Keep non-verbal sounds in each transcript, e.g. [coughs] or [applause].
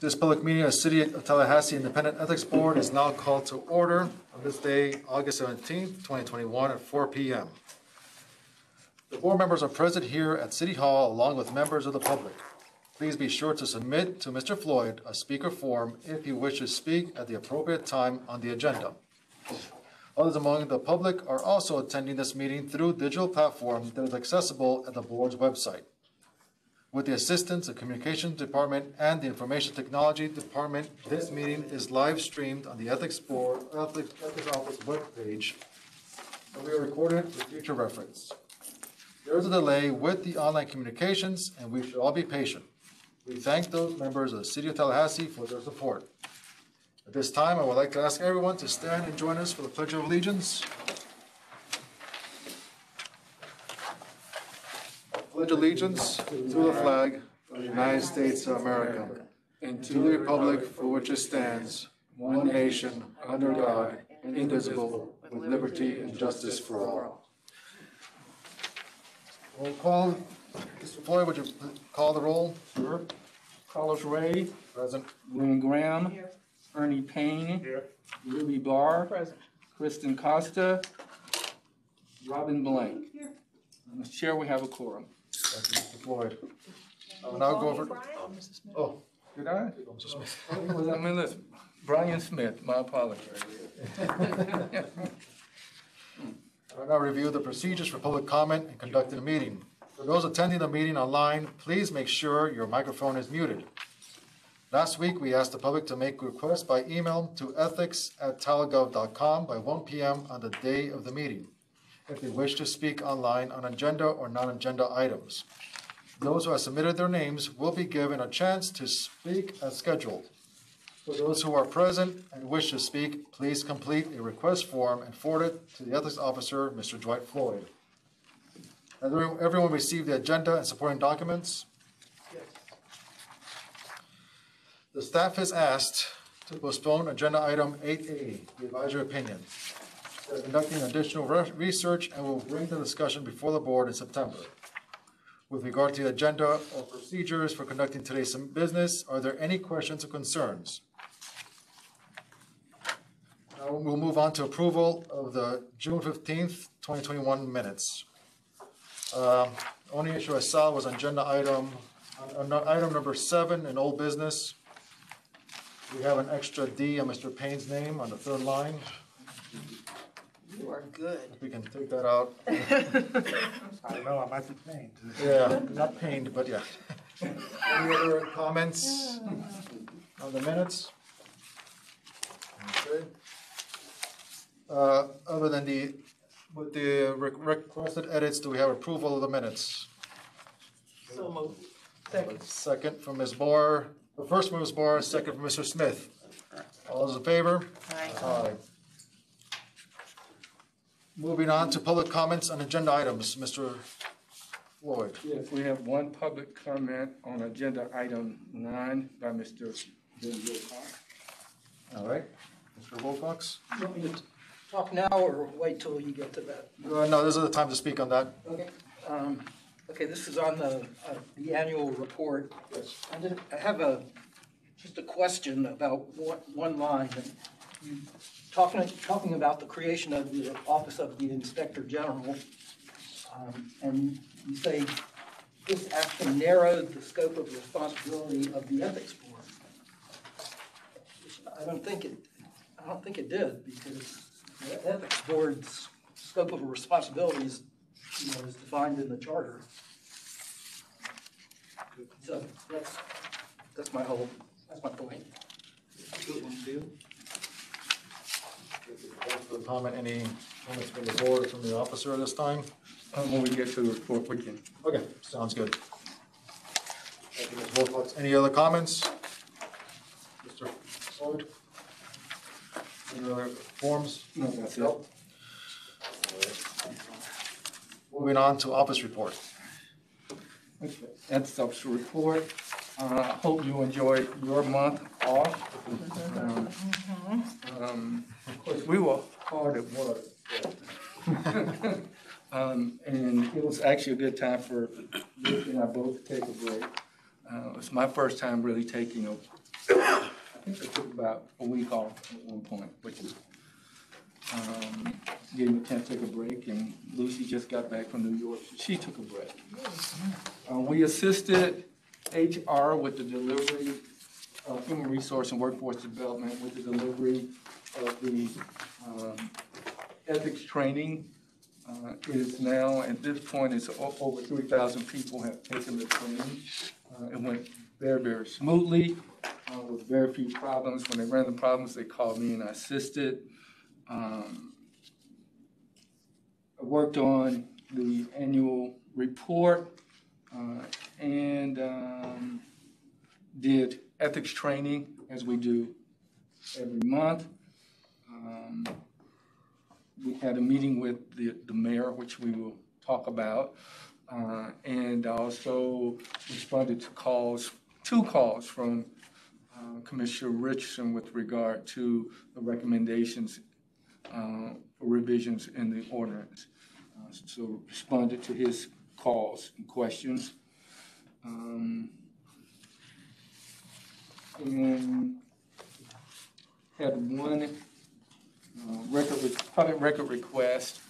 This public meeting of the City of Tallahassee Independent Ethics Board is now called to order on this day, August seventeenth, twenty twenty-one, at four P M. The board members are present here at City Hall along with members of the public. Please be sure to submit to Mr. Floyd a speaker form if you wish to speak at the appropriate time on the agenda. Others among the public are also attending this meeting through digital platform that is accessible at the board's website. With the assistance of Communications Department and the Information Technology Department, this meeting is live streamed on the Ethics Board, Ethics Ethics Office webpage, and we are recorded for future reference. There is a delay with the online communications, and we should all be patient. We thank those members of the City of Tallahassee for their support. At this time, I would like to ask everyone to stand and join us for the Pledge of Allegiance. Pledge allegiance to the flag of the United States of America and to the republic for which it stands, one nation, under God, indivisible, with liberty and justice for all. Roll call. Mr. Floyd, would you call the roll? Sure. Carlos Ray, Present. William Graham, Here. Ernie Payne, Here. Ruby Barr, Kristen Costa, Robin Blank. Mr. Chair, we have a quorum. Thank you, Mr. Floyd. I will now go over, oh, Did I? Oh, Was that my list? Brian Smith, my apologies. [laughs] I will now review the procedures for public comment and conducting a meeting. For those attending the meeting online, please make sure your microphone is muted. Last week, we asked the public to make requests by email to ethics@talgov.com by one PM on the day of the meeting if they wish to speak online on agenda or non-agenda items. Those who have submitted their names will be given a chance to speak as scheduled. For those who are present and wish to speak, please complete a request form and forward it to the ethics officer, Mr. Dwight Floyd. Has everyone- received the agenda and supporting documents? Yes. The staff has asked to postpone agenda item eight A, the advisory opinion. They're conducting additional re- research and will bring the discussion before the board in September. With regard to the agenda or procedures for conducting today's business, are there any questions or concerns? Now we'll move on to approval of the June fifteenth, twenty twenty-one minutes. Um, Only issue I saw was on agenda item, on item number seven in old business. We have an extra D on Mr. Payne's name on the third line. You are good. We can take that out. I don't know, I might be pained. Yeah, not pained, but yeah. Any other comments on the minutes? Okay. Uh, Other than the, with the re- requested edits, do we have approval of the minutes? So moved. Second. Second from Ms. Barr, the first from Ms. Barr, second from Mr. Smith. All those in favor? Aye. Aye. Moving on to public comments on agenda items, Mr. Floyd. Yes, we have one public comment on agenda item nine by Mr. Bill Wilcox. All right, Mr. Wilcox? You want me to talk now or wait till you get to that? Uh, No, this is the time to speak on that. Okay. Um, okay, this is on the, uh, the annual report. I did, I have a, just a question about one, one line. Talking, talking about the creation of the Office of the Inspector General. Um, and you say, this action narrowed the scope of responsibility of the Ethics Board. I don't think it, I don't think it did, because the Ethics Board's scope of responsibilities, you know, is defined in the charter. So that's, that's my whole, that's my point. Good one, Bill. The Comment, any comments from the board, or from the officer this time? When we get to the report, we can. Okay, sounds good. Thank you, Ms. Wilcox. Any other comments? Mr. Floyd? Any other forms? No, that's it. Moving on to office report. Okay, That's the report. Uh, I hope you enjoyed your month off. Um, um, Of course, we were hard at work. [laughs] Um, And it was actually a good time for Rick and I both to take a break. Uh, It was my first time really taking a [coughs] think they took about a week off at one point, which is, um, them a chance to take a break, and Lucy just got back from New York, she took a break. Uh, we assisted HR with the delivery, uh, Human Resource and Workforce Development with the delivery of the, um, ethics training. Uh, it is now, at this point, it's over three thousand people have taken the training. Uh, it went very, very smoothly, uh, with very few problems. When they ran the problems, they called me and I assisted. Um, I worked on the annual report, uh, and, um, did ethics training as we do every month. Um, we had a meeting with the, the mayor, which we will talk about, uh, and also responded to calls, two calls from uh, Commissioner Richardson with regard to the recommendations uh, for revisions in the ordinance. Uh, So responded to his calls and questions. Um, And had one uh, record, re- public record request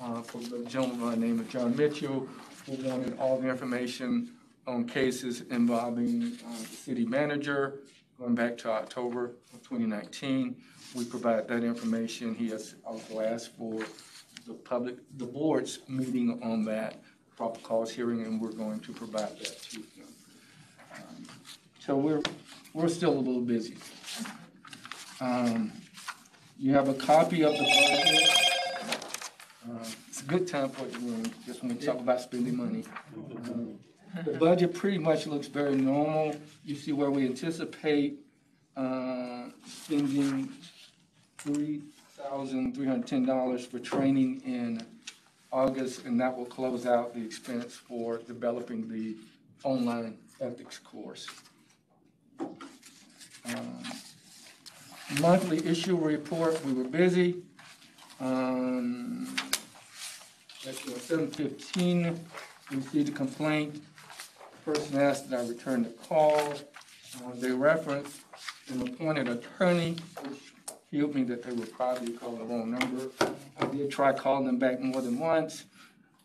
uh, from a gentleman by the name of John Mitchell, who wanted all the information on cases involving uh, the city manager going back to October of 2019. We provide that information. He has also asked for the public, the board's meeting on that, proper cause hearing, and we're going to provide that to him. Um, So we're, we're still a little busy. Um, you have a copy of the budget. Uh, It's a good time for it, know, just when we talk about spending money. Um, The budget pretty much looks very normal. You see where we anticipate uh, spending three thousand three hundred ten dollars for training in August, and that will close out the expense for developing the online ethics course. Um, monthly issue report, we were busy. Um, At seven fifteen, we received a complaint. Person asked that I return the call. Uh, They referenced an appointed attorney, which healed me that they were probably calling the wrong number. I did try calling them back more than once.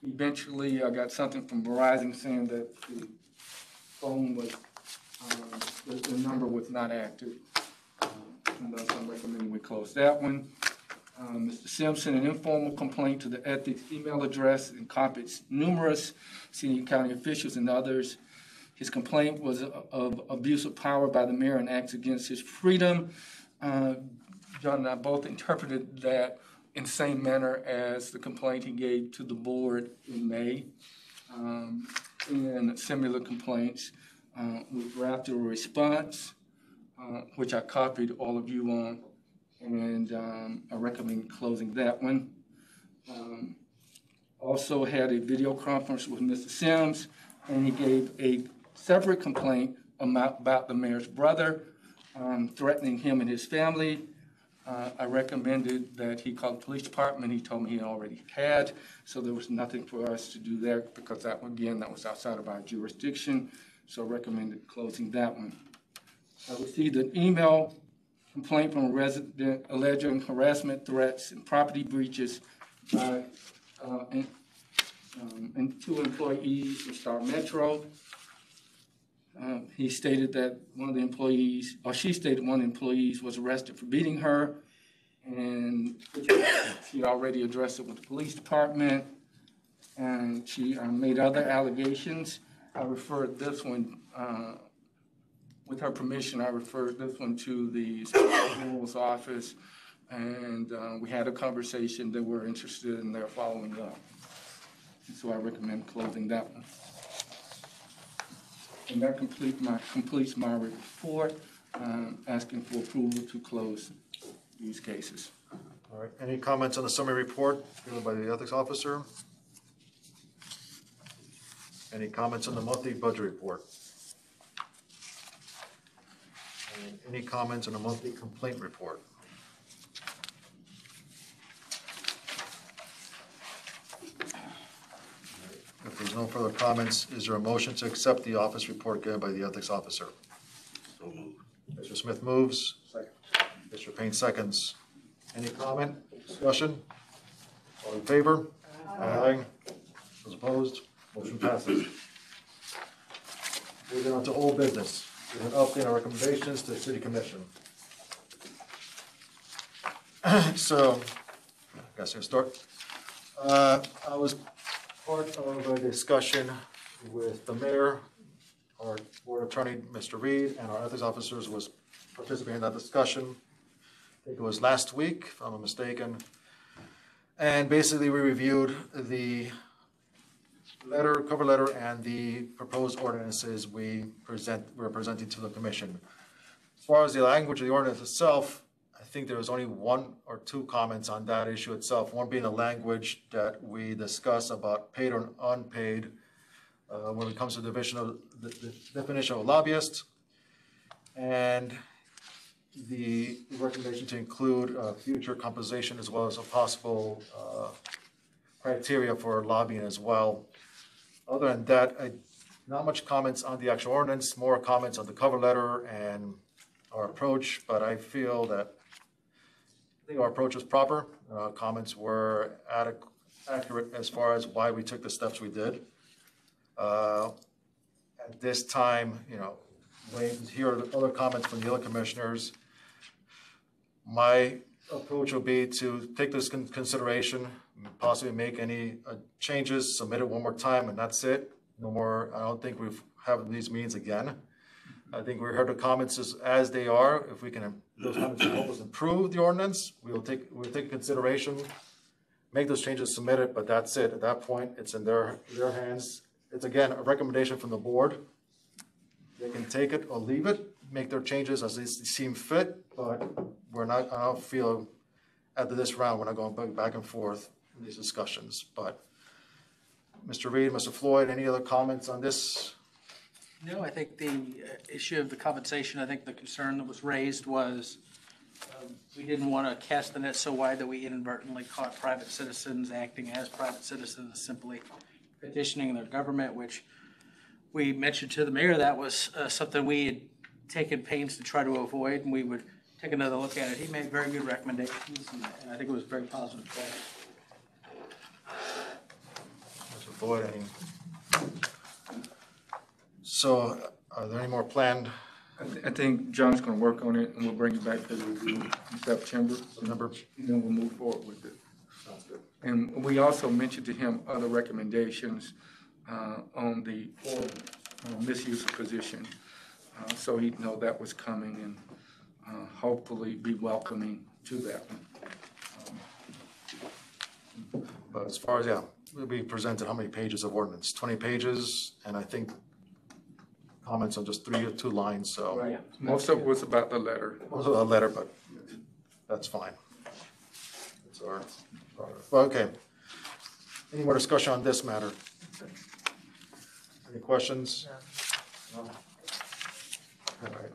Eventually, I got something from Verizon saying that the phone was, um, the, the number was not active. Um, And thus I'm recommending we close that one. Um, Mr. Simpson, an informal complaint to the ethics email address and copies numerous senior county officials and others. His complaint was of abuse of power by the mayor and acts against his freedom. Uh, John and I both interpreted that in the same manner as the complaint he gave to the board in May. Um, And similar complaints. Uh, We drafted a response, uh, which I copied all of you on, and um, I recommend closing that one. Um, Also had a video conference with Mr. Sims, and he gave a separate complaint about, about the mayor's brother, um, threatening him and his family. Uh, I recommended that he call the police department, he told me he already had, so there was nothing for us to do there, because that, again, that was outside of our jurisdiction, so I recommended closing that one. I received an email complaint from a resident alleging harassment, threats, and property breaches by, uh, and, um, and two employees of StarMetro. Uh, He stated that one of the employees, or she stated one of the employees was arrested for beating her, and she already addressed it with the police department, and she uh, made other allegations. I referred this one, uh, with her permission, I referred this one to the General's office, and uh, we had a conversation. They were interested, in they're following up. So I recommend closing that one. And that complete my, completes my report, um, asking for approval to close these cases. All right, any comments on the summary report by the ethics officer? Any comments on the monthly budget report? And Any comments on the monthly complaint report? There's no further comments, is there a motion to accept the office report given by the ethics officer? Mr. Smith moves. Second. Mr. Payne seconds. Any comment, discussion? All in favor? Aye. Those opposed? Motion passes. Moving on to old business. We have an update on recommendations to the city commission. [clears throat] So, I guess I'll start. Uh, I was part of a discussion with the mayor, our board attorney, Mr. Reed, and our ethics officers was participating in that discussion. I think it was last week, if I'm not mistaken. And basically, we reviewed the letter, cover letter, and the proposed ordinances we present, we're presenting to the commission. As far as the language of the ordinance itself, think there was only one or two comments on that issue itself. One being the language that we discuss about paid or unpaid uh, when it comes to division of, the the definition of a lobbyist. And the recommendation to include uh, future compensation as well as a possible uh, criteria for lobbying as well. Other than that, I, not much comments on the actual ordinance, more comments on the cover letter and our approach, but I feel that, I think our approach was proper. Uh, Comments were adequate, accurate as far as why we took the steps we did. Uh, At this time, you know, hear the other comments from the other commissioners. My approach will be to take this in consideration, possibly make any uh, changes, submit it one more time, and that's it. No more, I don't think we've have these meetings again. I think we heard the comments as, as they are. If we can, those comments will help improve the ordinance, we will take, we'll take consideration, make those changes, submit it, but that's it. At that point, it's in their, their hands. It's again, a recommendation from the board. They can take it or leave it, make their changes as they seem fit, but we're not, I don't feel, after this round, we're not going back and forth in these discussions, but Mr. Reed, Mr. Floyd, any other comments on this? No, I think the uh, issue of the compensation, I think the concern that was raised was um, we didn't want to cast the net so wide that we inadvertently caught private citizens acting as private citizens, simply petitioning their government, which we mentioned to the mayor, that was uh, something we had taken pains to try to avoid, and we would take another look at it. He made very good recommendations, and and I think it was very positive. Mr. Floyd, any? So are there any more planned, I, thi- I think John's gonna work on it, and we'll bring it back for review in September, number? and then we'll move forward with it. Sounds good. And we also mentioned to him other recommendations uh, on the uh, misuse of position. Uh, So he'd know that was coming and uh, hopefully be welcoming to that one. But as far as, yeah, we'll be presented how many pages of ordinance? Twenty pages, and I think comments on just three or two lines, so. Most of it was about the letter. Also a letter, but that's fine. It's our, well, okay. Any more discussion on this matter? Any questions? No? All right.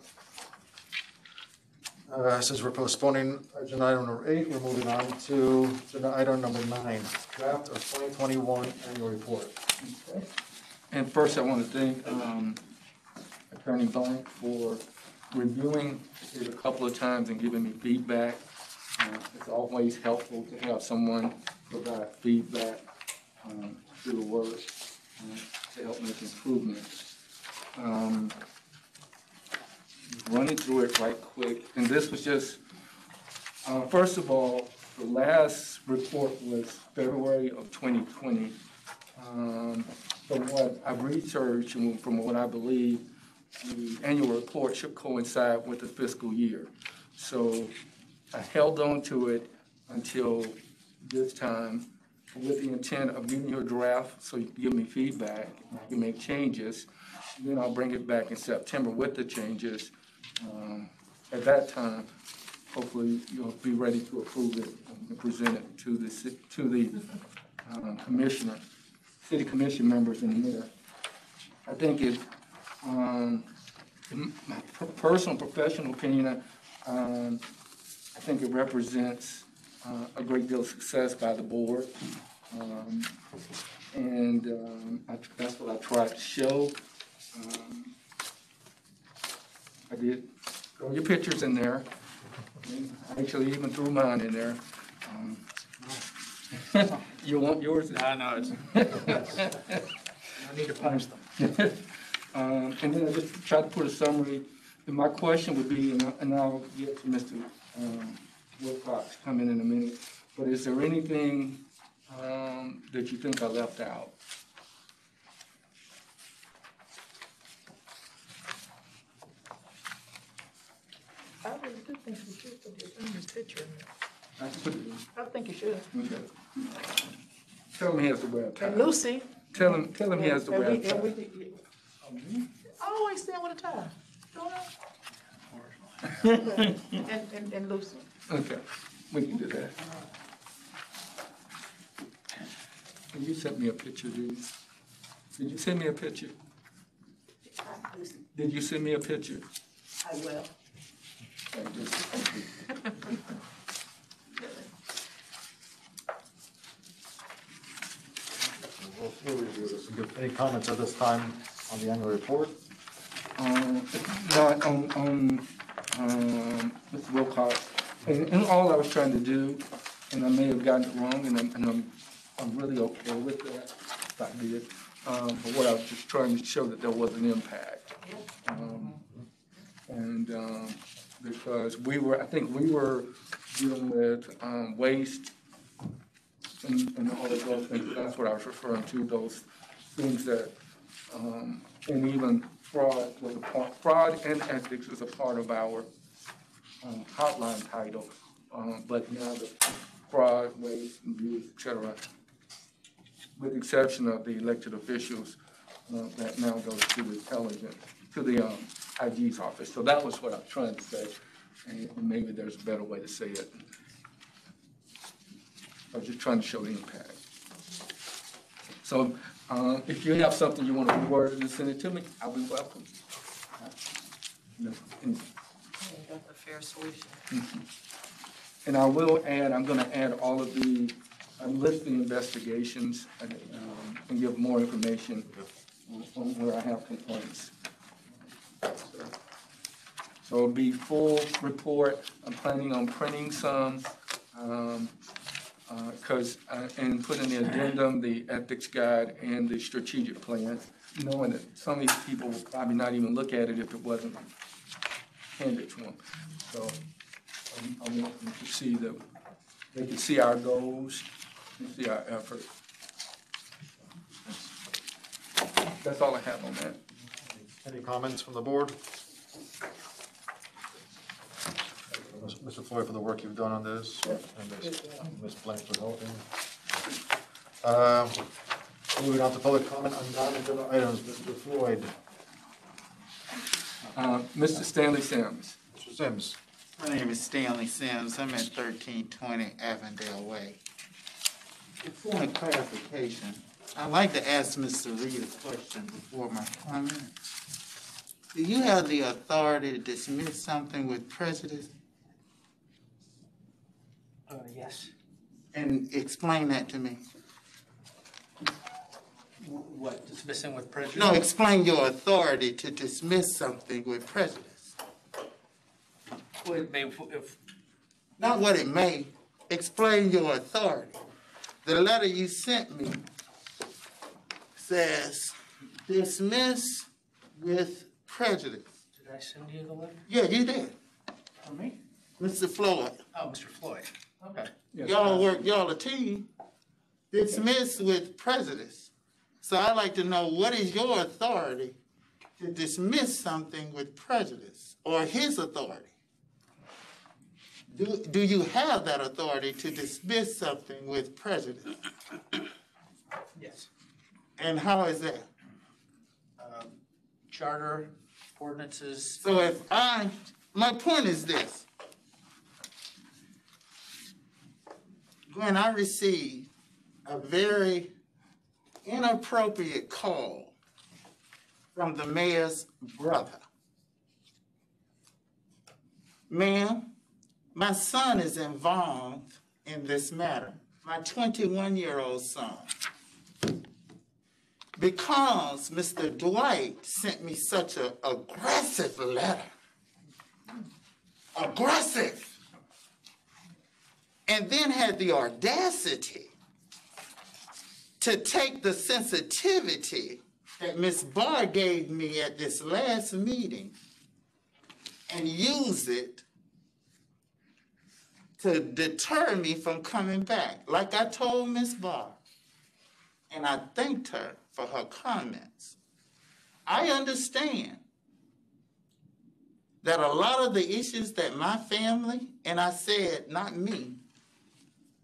Uh, since we're postponing agenda item number eight, we're moving on to agenda item number nine, draft of twenty twenty-one annual report. And first, I want to thank um, Attorney Blank for reviewing it a couple of times and giving me feedback. Uh, It's always helpful to have someone provide feedback um, to the work uh, to help make improvements. Um, Running through it right quick, and this was just, uh, first of all, the last report was February of 2020. Um, From what I've researched and from what I believe, the annual report should coincide with the fiscal year. So I held on to it until this time with the intent of giving you a draft, so you can give me feedback, I can make changes. Then I'll bring it back in September with the changes. Um, At that time, hopefully you'll be ready to approve it and present it to the, to the uh, commissioner, city commission members and the mayor. I think it, um, in my per- personal, professional opinion, um, I think it represents, uh, a great deal of success by the board. Um, and, um, I, that's what I tried to show. Um, I did throw your pictures in there. I Actually, even threw mine in there. Um, [laughs] You want yours? I know, it's, [laughs] I need to punish them. [laughs] Um, and then I just tried to put a summary, and my question would be, and I- and I'll get to Mr. um, Wilcox coming in a minute, but is there anything, um, that you think I left out? I really do think you should put this in this picture. I can put it in. I think you should. Okay. Tell him he has the web And tie. Lucy. Tell him, tell him he has the and we- web and tie. we- I always stand with a tie. Don't I? [laughs] And, and, and Lucy. Okay, we can do that. And You sent me a picture, did you? Did you send me a picture? Did you send me a picture? I will. We'll we'll review this. Any comments at this time on the annual report? Um, not on, on, um, Mr. Wilcox. And, and all I was trying to do, and I may have gotten it wrong, and I'm, and I'm, I'm really okay with that, if I did. Um, but what I was just trying to show that there was an impact. Um, And, um, because we were, I think we were dealing with, um, waste and, and all of those things, that's what I was referring to, those things that, um, and even fraud was a part, fraud and ethics is a part of our, um, hotline title. Um, but now the fraud, waste, abuse, et cetera, with the exception of the elected officials, uh, that now goes to the intelligence, to the, um, IG's office. So that was what I was trying to say, and maybe there's a better way to say it. I was just trying to show the impact. So, uh, if you have something you want to reword and send it to me, I'll be welcome. No, and- a fair solution. And I will add, I'm gonna add all of the, I'm listing investigations and, um, and give more information on on where I have complaints. So it'll be full report, I'm planning on printing some, um, uh 'cause uh, and put in the addendum, the ethics guide and the strategic plan, knowing that some of these people will probably not even look at it if it wasn't handed to them. So um, I want them to see that, they can see our goals, and see our effort. That's all I have on that. Any comments from the board? Mr. Floyd, for the work you've done on this, and Ms. Ms. Blank for helping. Um, Moving on to public comment on non-agenda items, Mr. Floyd, Uh, Mr. Stanley Sims. Mr. Sims. my name is Stanley Sims, I'm at thirteen twenty Avondale Way. For a clarification, I'd like to ask Mr. Reed a question before my comment. Do you have the authority to dismiss something with prejudice? Yes. And explain that to me. What, dismissing with prejudice? No, explain your authority to dismiss something with prejudice. Well, it may- if- Not what it may, explain your authority. The letter you sent me says dismiss with prejudice. Did I send you the letter? Yeah, you did, For me? Mr. Floyd. Oh, Mr. Floyd. Okay. Yes. Y'all work, y'all a team. Dismiss with prejudice. So I'd like to know, what is your authority to dismiss something with prejudice, or his authority? Do, do you have that authority to dismiss something with prejudice? Yes. And how is that? Um, Charter, ordinances, So if I, my point is this. When I received a very inappropriate call from the mayor's brother. Ma'am, my son is involved in this matter, my twenty-one-year-old son. Because Mr. Dwight sent me such an aggressive letter aggressive. And then had the audacity to take the sensitivity that Ms. Barr gave me at this last meeting and use it to deter me from coming back. Like I told Ms. Barr, and I thanked her for her comments. I understand that a lot of the issues that my family, and I said, not me,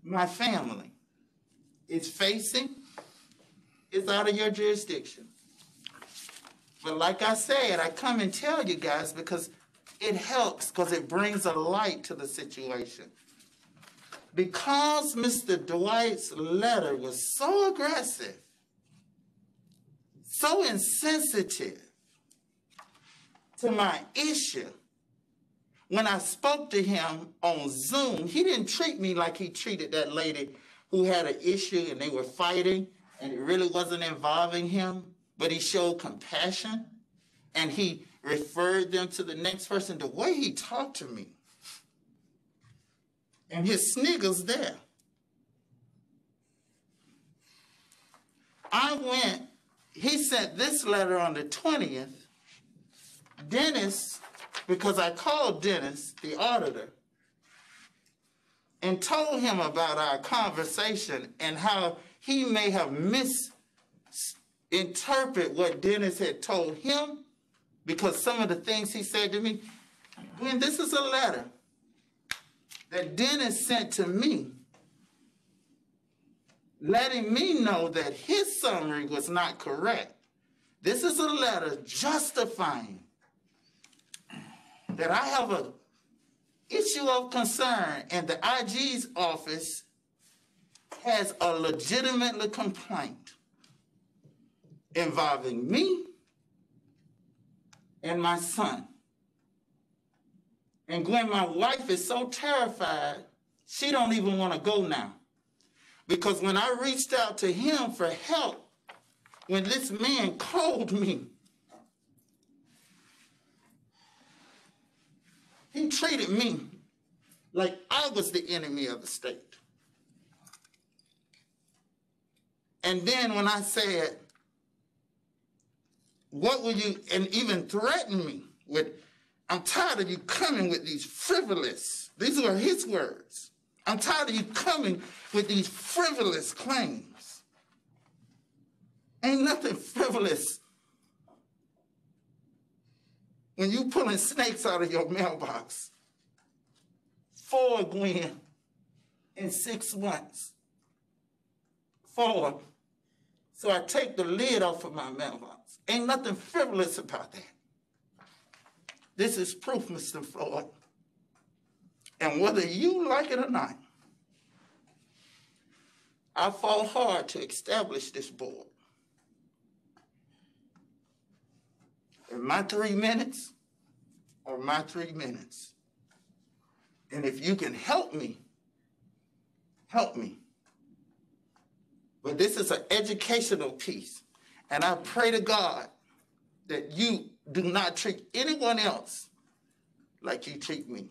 my family is facing is out of your jurisdiction. But like I said, I come and tell you guys because it helps, because it brings a light to the situation. Because Mr. Dwight's letter was so aggressive, so insensitive to my issue, when I spoke to him on Zoom, he didn't treat me like he treated that lady who had an issue and they were fighting and it really wasn't involving him, but he showed compassion and he referred them to the next person. The way he talked to me and his sniggers there. I went, he sent this letter on the 20th. Dennis, because I called Dennis, the auditor, and told him about our conversation and how he may have misinterpreted what Dennis had told him because some of the things he said to me. When this is a letter that Dennis sent to me, letting me know that his summary was not correct. This is a letter justifying that I have a issue of concern and the IG's office has a legitimate complaint involving me and my son. And Gwen, my wife is so terrified, she don't even want to go now. Because when I reached out to him for help, when this man [laughs] called me, he treated me like I was the enemy of the state. And then when I said, what will you, and even threaten me with, I'm tired of you coming with these frivolous, these were his words. I'm tired of you coming with these frivolous claims. Ain't nothing frivolous when you pulling snakes out of your mailbox. Four, Gwen, in six months. Four. So I take the lid off of my mailbox. Ain't nothing frivolous about that. This is proof, Mr. Floyd. And whether you like it or not, I fought hard to establish this board. My three minutes or my three minutes. And if you can help me, help me. But this is an educational piece. And I pray to God that you do not treat anyone else like you treat me.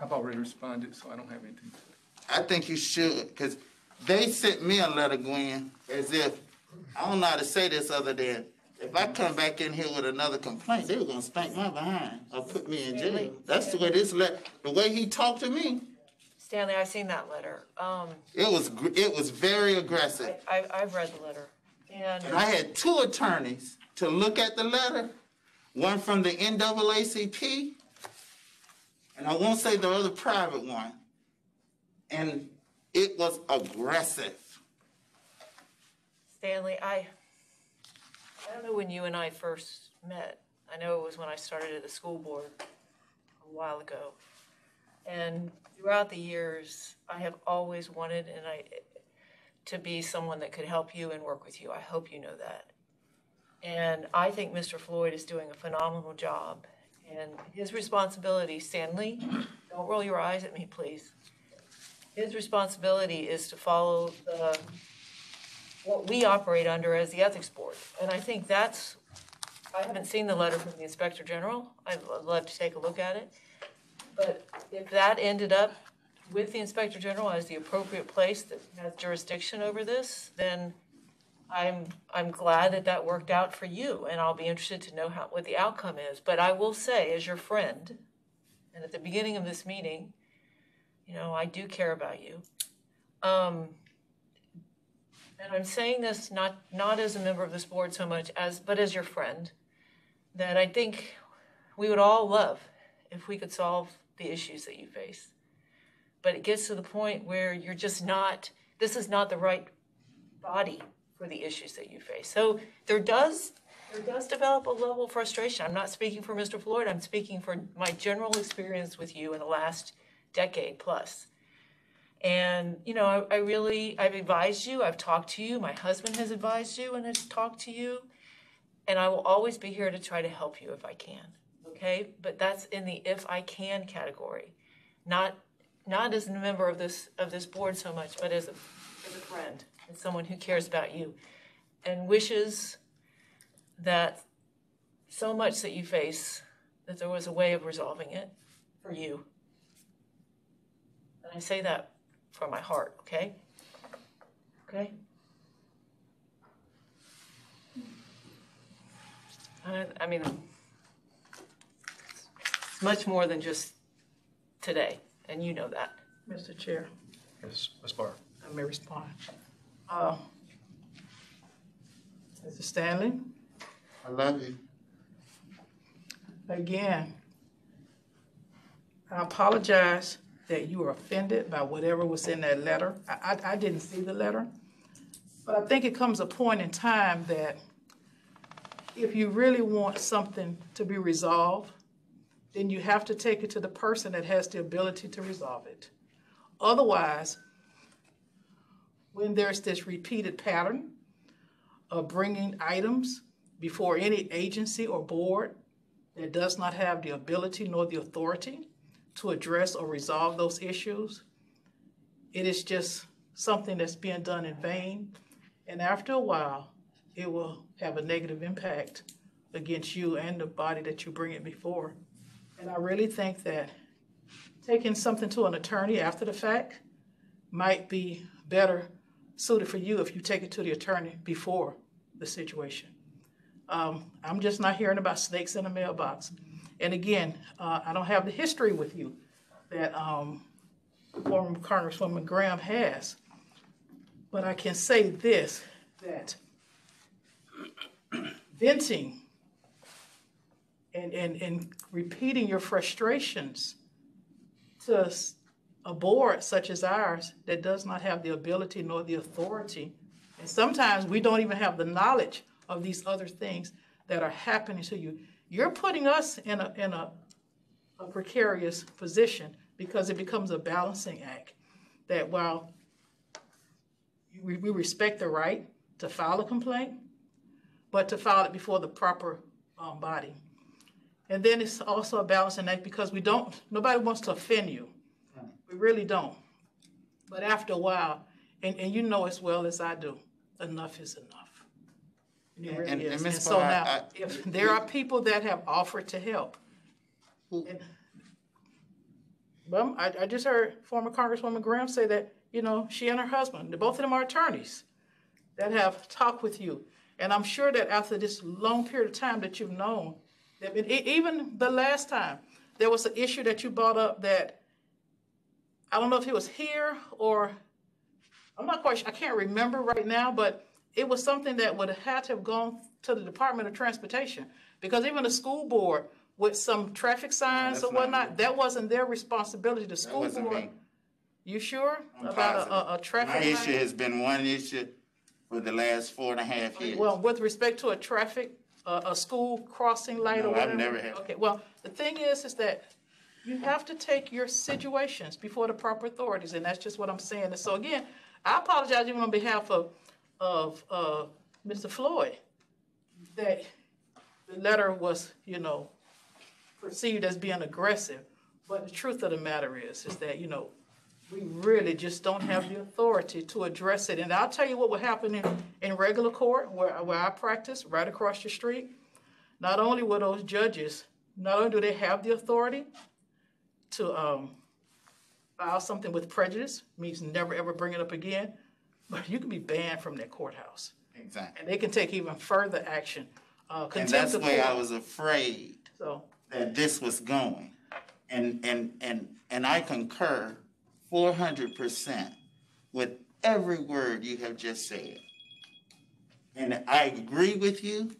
I've already responded, so I don't have anything. To I think you should, because they sent me a letter, Gwen, as if, I don't know how to say this other than, if I come back in here with another complaint, they were gonna spank my behind or put me in jail. That's the way this let, the way he talked to me, Stanley, I've seen that letter. Um, it was, gr- it was very aggressive. I, I- I've read the letter. And And I had two attorneys to look at the letter, one from the NAACP, and I won't say the other private one. And it was aggressive. Stanley, I, I don't know when you and I first met. I know it was when I started at the school board a while ago. And throughout the years, I have always wanted and I, to be someone that could help you and work with you. I hope you know that. And I think Mr. Floyd is doing a phenomenal job. And his responsibility, Stanley, don't roll your eyes at me, please. his responsibility is to follow the, what we operate under as the ethics board. And I think that's, I haven't seen the letter from the inspector general. I'd love to take a look at it. But if that ended up with the inspector general as the appropriate place that has jurisdiction over this, then I'm, I'm glad that that worked out for you, and I'll be interested to know how, what the outcome is. But I will say, as your friend, and at the beginning of this meeting, you know, I do care about you. Um, and I'm saying this not, not as a member of this board so much as, but as your friend, that I think we would all love if we could solve the issues that you face. But it gets to the point where you're just not, this is not the right body for the issues that you face. So there does, there does develop a level of frustration. I'm not speaking for Mr. Floyd, I'm speaking for my general experience with you in the last decade plus. And, you know, I, I really, I've advised you, I've talked to you, my husband has advised you and has talked to you. And I will always be here to try to help you if I can, okay? But that's in the if I can category, not, not as a member of this, of this board so much, but as a, as a friend and someone who cares about you and wishes that so much that you face, that there was a way of resolving it for you. And I say that from my heart, okay? Okay? I, I mean, it's much more than just today, and you know that. Mr. Chair, Yes, Ms. Barr. I may respond. Uh, Mr. Stanley, I love you. again, I apologize that you were offended by whatever was in that letter. I, I, I didn't see the letter. But I think it comes a point in time that if you really want something to be resolved, then you have to take it to the person that has the ability to resolve it. Otherwise, when there's this repeated pattern of bringing items before any agency or board that does not have the ability nor the authority to address or resolve those issues, it is just something that's being done in vain. And after a while, it will have a negative impact against you and the body that you bring it before. And I really think that taking something to an attorney after the fact might be better suited for you if you take it to the attorney before the situation. Um, I'm just not hearing about snakes in a mailbox. And again, uh, I don't have the history with you that um, former Congresswoman Graham has. But I can say this, that [clears throat] venting and, and, and repeating your frustrations to a board such as ours that does not have the ability nor the authority, and sometimes we don't even have the knowledge of these other things that are happening to you. You're putting us in a, in a, a precarious position because it becomes a balancing act. That while we, we respect the right to file a complaint, but to file it before the proper um, body. And then it's also a balancing act because we don't, nobody wants to offend you. We really don't. But after a while, and, and you know as well as I do, enough is enough. And it And- really and is. Ms. And so Barr, now, I- if there are people that have offered to help. and- Well, I, I just heard former Congresswoman Graham say that, you know, she and her husband, both of them are attorneys that have talked with you. And I'm sure that after this long period of time that you've known, that even the last time, there was an issue that you brought up that, I don't know if it was here or, I'm not quite, sure I can't remember right now, but it was something that would have had to have gone to the Department of Transportation. Because even the school board with some traffic signs or not whatnot, that wasn't their responsibility. The That school wasn't board. me. You sure I'm about a, a, a positive. traffic? My light? issue has been one issue for the last four and a half years. Well, with respect to a traffic, uh, a school crossing light No, or I've whatever? never had- Okay, well, the thing is, is that you have to take your situations before the proper authorities, and that's just what I'm saying. And so again, I apologize even on behalf of, of, uh, Mr. Floyd, that the letter was, you know, perceived as being aggressive. But the truth of the matter is, is that, you know, we really just don't have the authority to address it. And I'll tell you what would happen in, in regular court, where, where I practice, right across the street. Not only will those judges, not only do they have the authority to, um, file something with prejudice, means never ever bring it up again, but you can be banned from that courthouse. Exactly. And they can take even further action, uh, And that's why I was afraid So, that this was going. And, and, and, and I concur four hundred percent with every word you have just said. And I agree with you.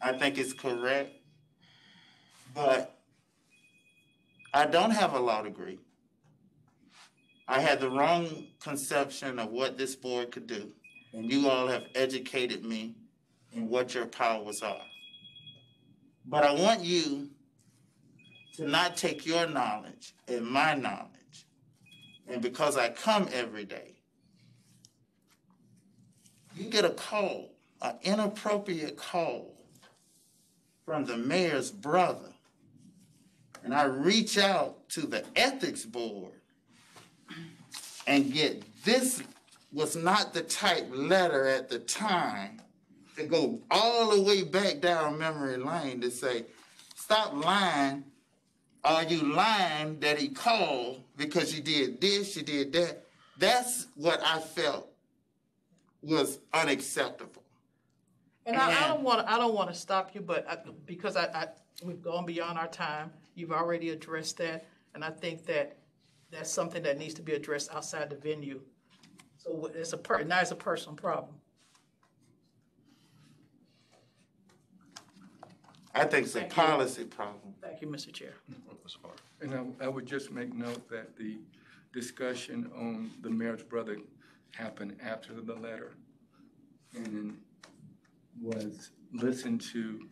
I think it's correct. But I don't have a law degree. I had the wrong conception of what this board could do. And you all have educated me in what your powers are. But I want you to not take your knowledge and my knowledge. And because I come every day, you get a call, an inappropriate call from the mayor's brother. And I reach out to the ethics board and get this was not the type letter at the time to go all the way back down memory lane to say, stop lying. Are you lying that he called because you did this, you did that? That's what I felt was unacceptable. and I, I don't wanna, I don't wanna stop you, but I, because I, I, we've gone beyond our time. You've already addressed that, and I think that that's something that needs to be addressed outside the venue. So it's a per, now it's a personal problem. I think it's a Thank you. policy problem. Thank you, Mr. Chair. And I, I would just make note that the discussion on the marriage brother happened after the letter and was listened to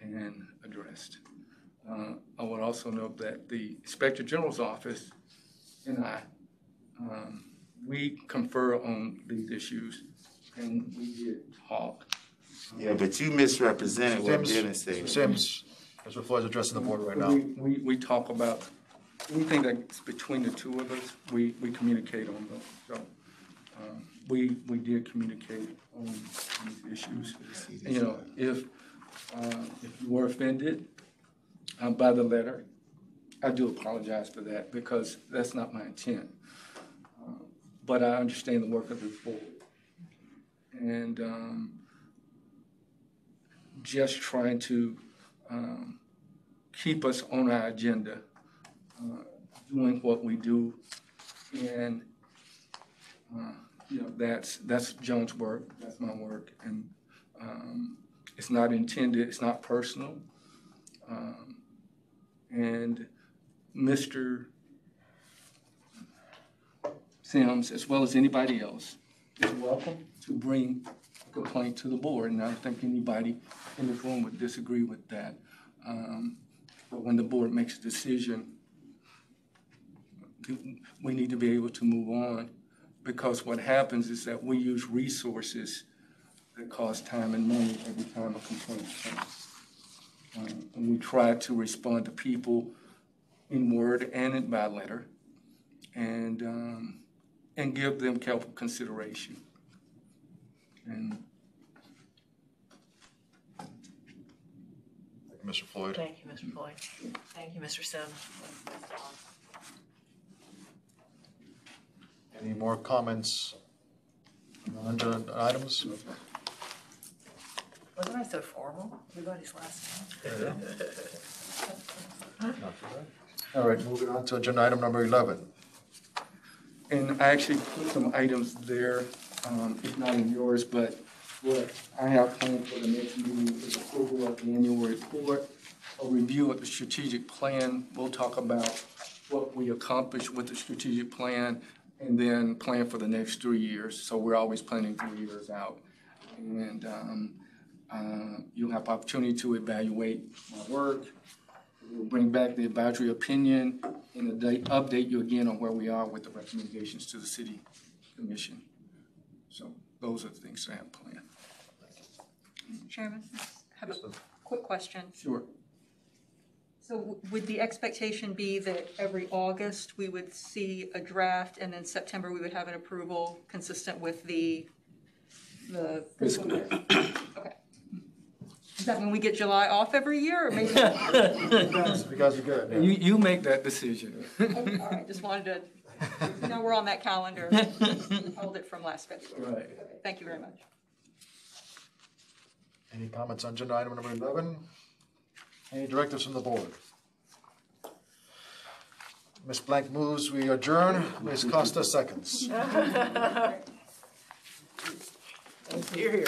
and addressed. Uh, I would also note that the Inspector General's office and I, um, we confer on these issues and we did talk. Yeah, but you misrepresented what Sims, Dennis said. Mr. Sims, Mr. Floyd's addressing the board right now. We, we, we talk about, anything that's between the two of us, we, we communicate on those. So, um, we, we did communicate on these issues. You know, if, uh, if you were offended uh, by the letter, I do apologize for that because that's not my intent. Uh, But I understand the work of this board. And, um, just trying to, um, keep us on our agenda, uh, doing what we do. And, uh, you know, that's, that's Joan's work, that's my work. And um, it's not intended, it's not personal. Um, And Mr. Sims, as well as anybody else, is welcome to bring a complaint to the board. And I don't think anybody in this room would disagree with that. Um, But when the board makes a decision, we need to be able to move on. Because what happens is that we use resources that cost time and money every time a complaint comes. Uh, And we try to respond to people in word and in by letter and, um, and give them careful consideration. And Thank you, Mr. Floyd. Thank you, Mr. Floyd. Thank you, Mr. Sims. Any more comments on agenda items? Wasn't I so formal? Everybody's last name. All right, moving on to agenda item number 11. And I actually put some items there, um, if not in yours, but what I have planned for the next meeting is approval of the annual report, a review of the strategic plan. We'll talk about what we accomplished with the strategic plan and then plan for the next three years. So we're always planning three years out. And, um, uh, you'll have opportunity to evaluate my work. We'll bring back the advisory opinion and update you again on where we are with the recommendations to the city commission. So those are the things I have planned. Chairman, I have a quick question. Sure. So would the expectation be that every August, we would see a draft, and then September, we would have an approval consistent with the, the fiscal year? Okay. Is that when we get July off every year, or maybe? [laughs] Depends if you guys are good. yeah. You, you make that decision. Oh, all right, just wanted to, know we're on that calendar. [laughs] Hold it from last February. Right. Okay, Thank you very much. Any comments on agenda item number 11? Any directives from the board? Ms. Blank moves, we adjourn. Ms. Costa seconds. [laughs] Hear, hear.